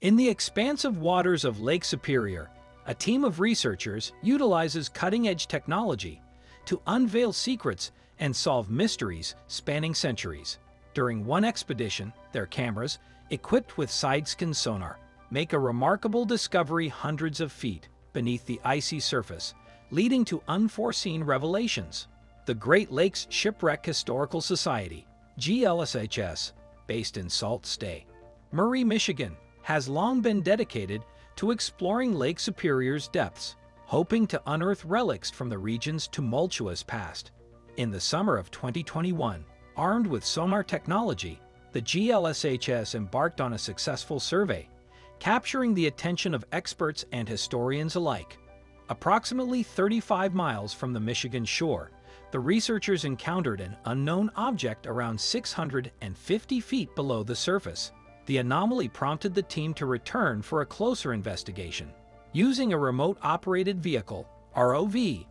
In the expansive waters of Lake Superior, a team of researchers utilizes cutting-edge technology to unveil secrets and solve mysteries spanning centuries. During one expedition, their cameras, equipped with side-scan sonar, make a remarkable discovery hundreds of feet beneath the icy surface, leading to unforeseen revelations. The Great Lakes Shipwreck Historical Society, GLSHS, based in Sault Ste. Marie, Michigan, has long been dedicated to exploring Lake Superior's depths, hoping to unearth relics from the region's tumultuous past. In the summer of 2021, armed with sonar technology, the GLSHS embarked on a successful survey, capturing the attention of experts and historians alike. Approximately 35 miles from the Michigan shore, the researchers encountered an unknown object around 650 feet below the surface. The anomaly prompted the team to return for a closer investigation. Using a remote-operated vehicle, ROV,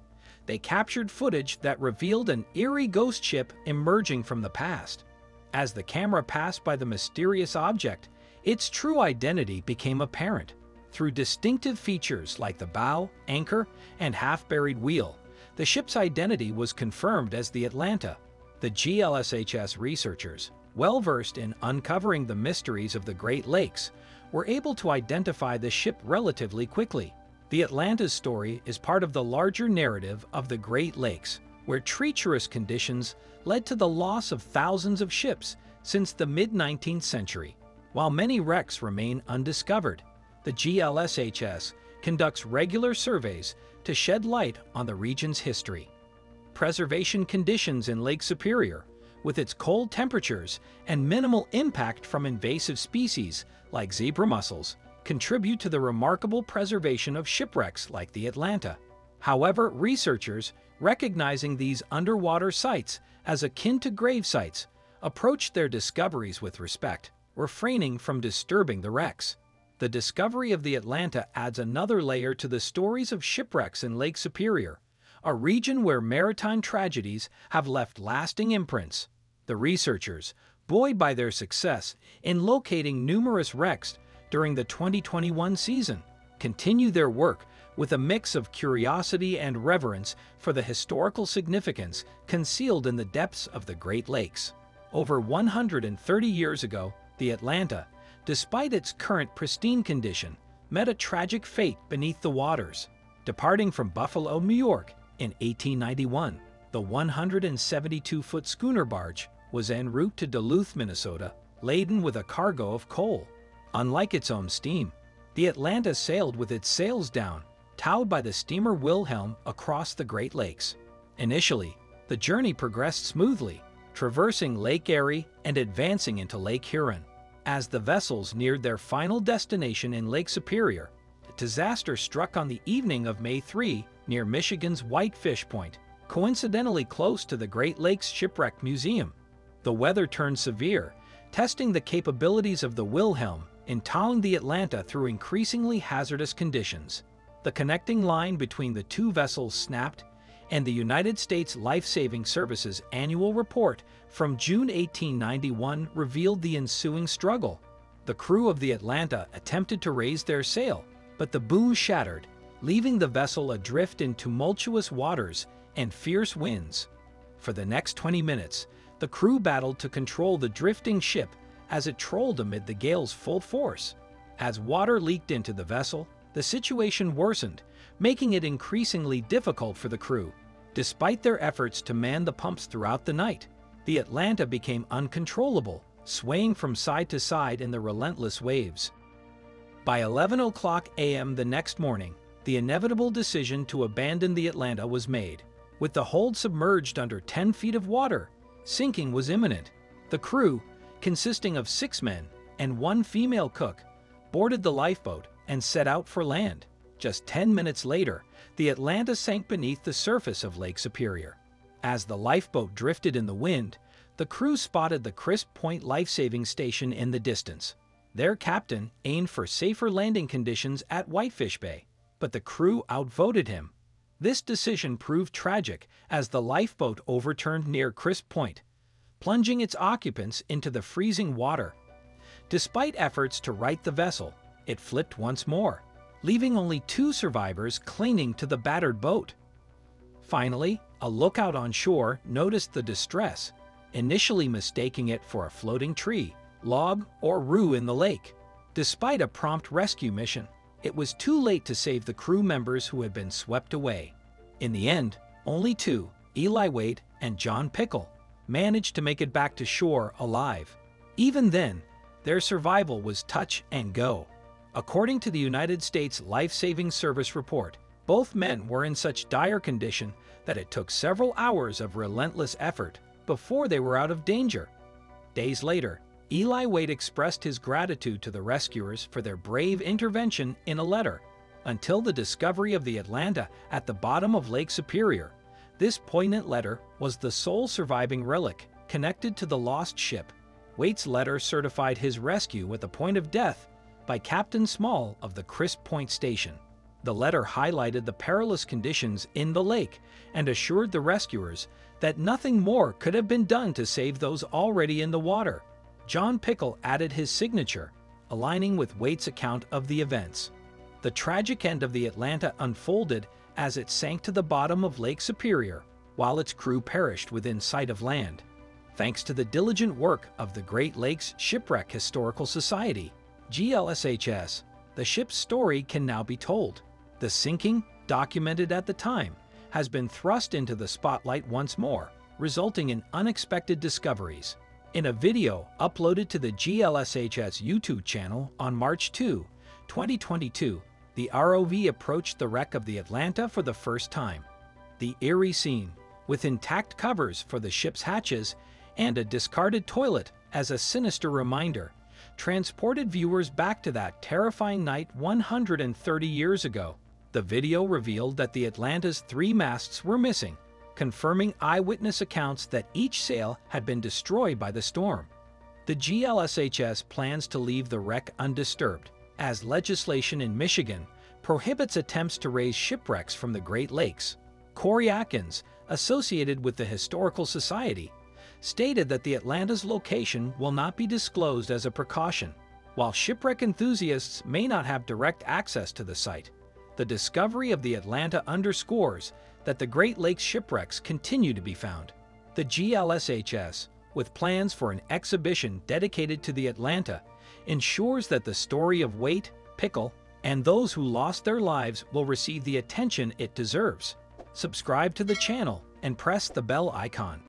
they captured footage that revealed an eerie ghost ship emerging from the past. As the camera passed by the mysterious object, its true identity became apparent. Through distinctive features like the bow, anchor, and half-buried wheel, the ship's identity was confirmed as the Atlanta. The GLSHS researchers, well versed in uncovering the mysteries of the Great Lakes, were able to identify the ship relatively quickly. The Atlanta's story is part of the larger narrative of the Great Lakes, where treacherous conditions led to the loss of thousands of ships since the mid-19th century. While many wrecks remain undiscovered, the GLSHS conducts regular surveys to shed light on the region's history. Preservation conditions in Lake Superior, with its cold temperatures and minimal impact from invasive species like zebra mussels, contribute to the remarkable preservation of shipwrecks like the Atlanta. However, researchers, recognizing these underwater sites as akin to grave sites, approached their discoveries with respect, refraining from disturbing the wrecks. The discovery of the Atlanta adds another layer to the stories of shipwrecks in Lake Superior, a region where maritime tragedies have left lasting imprints. The researchers, buoyed by their success in locating numerous wrecks during the 2021 season, continue their work with a mix of curiosity and reverence for the historical significance concealed in the depths of the Great Lakes. Over 130 years ago, the Atlanta, despite its current pristine condition, met a tragic fate beneath the waters. Departing from Buffalo, New York in 1891, the 172-foot schooner barge was en route to Duluth, Minnesota, laden with a cargo of coal. Unlike its own steam, the Atlanta sailed with its sails down, towed by the steamer Wilhelm across the Great Lakes. Initially, the journey progressed smoothly, traversing Lake Erie and advancing into Lake Huron. As the vessels neared their final destination in Lake Superior, a disaster struck on the evening of May 3 near Michigan's Whitefish Point, coincidentally close to the Great Lakes Shipwreck Museum. The weather turned severe, testing the capabilities of the Wilhelm in towing the Atlanta through increasingly hazardous conditions. The connecting line between the two vessels snapped, and the United States Life-Saving Services annual report from June 1891 revealed the ensuing struggle. The crew of the Atlanta attempted to raise their sail, but the boom shattered, leaving the vessel adrift in tumultuous waters and fierce winds. For the next 20 minutes, the crew battled to control the drifting ship as it trolled amid the gale's full force. As water leaked into the vessel, the situation worsened, making it increasingly difficult for the crew. Despite their efforts to man the pumps throughout the night, the Atlanta became uncontrollable, swaying from side to side in the relentless waves. By 11 o'clock a.m. the next morning, the inevitable decision to abandon the Atlanta was made. With the hold submerged under 10 feet of water, sinking was imminent. The crew, consisting of six men and one female cook, boarded the lifeboat and set out for land. Just 10 minutes later, the Atlanta sank beneath the surface of Lake Superior. As the lifeboat drifted in the wind, the crew spotted the Crisp Point life-saving station in the distance. Their captain aimed for safer landing conditions at Whitefish Bay, but the crew outvoted him. This decision proved tragic as the lifeboat overturned near Crisp Point, plunging its occupants into the freezing water. Despite efforts to right the vessel, it flipped once more, leaving only two survivors clinging to the battered boat. Finally, a lookout on shore noticed the distress, initially mistaking it for a floating tree, log, or rue in the lake. Despite a prompt rescue mission, it was too late to save the crew members who had been swept away. In the end, only two, Eli Waite and John Pickle, managed to make it back to shore alive. Even then, their survival was touch and go. According to the United States Life Saving Service report, both men were in such dire condition that it took several hours of relentless effort before they were out of danger. Days later, Eli Waite expressed his gratitude to the rescuers for their brave intervention in a letter. Until the discovery of the Atlanta at the bottom of Lake Superior, this poignant letter was the sole surviving relic connected to the lost ship. Waite's letter certified his rescue at the point of death by Captain Small of the Crisp Point Station. The letter highlighted the perilous conditions in the lake and assured the rescuers that nothing more could have been done to save those already in the water. John Pickle added his signature, aligning with Waite's account of the events. The tragic end of the Atlanta unfolded as it sank to the bottom of Lake Superior, while its crew perished within sight of land. Thanks to the diligent work of the Great Lakes Shipwreck Historical Society, GLSHS, the ship's story can now be told. The sinking, documented at the time, has been thrust into the spotlight once more, resulting in unexpected discoveries. In a video uploaded to the GLSHS YouTube channel on March 2, 2022, the ROV approached the wreck of the Atlanta for the first time. The eerie scene, with intact covers for the ship's hatches and a discarded toilet as a sinister reminder, transported viewers back to that terrifying night 130 years ago. The video revealed that the Atlanta's three masts were missing, confirming eyewitness accounts that each sail had been destroyed by the storm. The GLSHS plans to leave the wreck undisturbed, as legislation in Michigan prohibits attempts to raise shipwrecks from the Great Lakes. Corey Adkins, associated with the Historical Society, stated that the Atlanta's location will not be disclosed as a precaution. While shipwreck enthusiasts may not have direct access to the site, the discovery of the Atlanta underscores that the Great Lakes shipwrecks continue to be found. The GLSHS, with plans for an exhibition dedicated to the Atlanta, ensures that the story of Waite, Pickle, and those who lost their lives will receive the attention it deserves. Subscribe to the channel and press the bell icon.